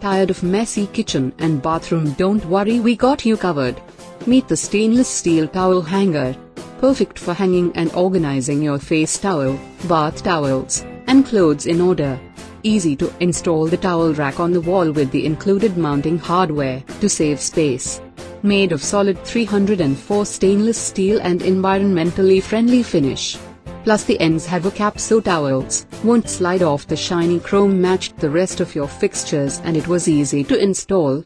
Tired of messy kitchen and bathroom? Don't worry, we got you covered. Meet the stainless steel towel hanger. Perfect for hanging and organizing your face towel, bath towels, and clothes in order. Easy to install the towel rack on the wall with the included mounting hardware to save space. Made of solid 304 stainless steel and environmentally friendly finish. Plus the ends have a cap so towels won't slide off the shiny chrome matched the rest of your fixtures and it was easy to install.